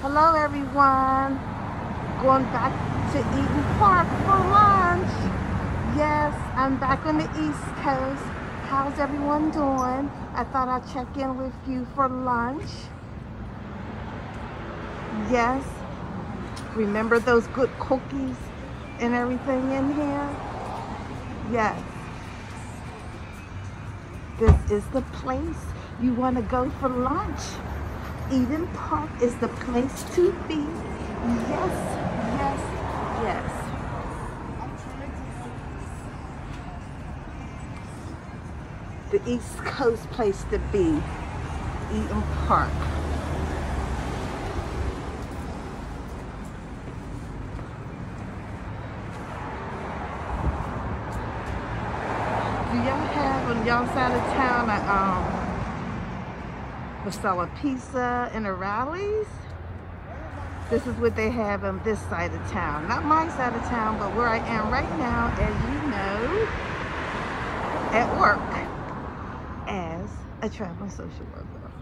Hello everyone. Going back to Eat'n Park for lunch. Yes, I'm back on the East Coast. How's everyone doing? I thought I'd check in with you for lunch. Yes. Remember those good cookies and everything in here? Yes. This is the place you want to go for lunch. Eat'n Park is the place to be. Yes, yes, yes. The East Coast place to be, Eat'n Park. Do y'all have on y'all side of town a um Vocelli pizza and a Rally's. This is what they have on this side of town. Not my side of town, but where I am right now, as you know, at work as a traveling social worker.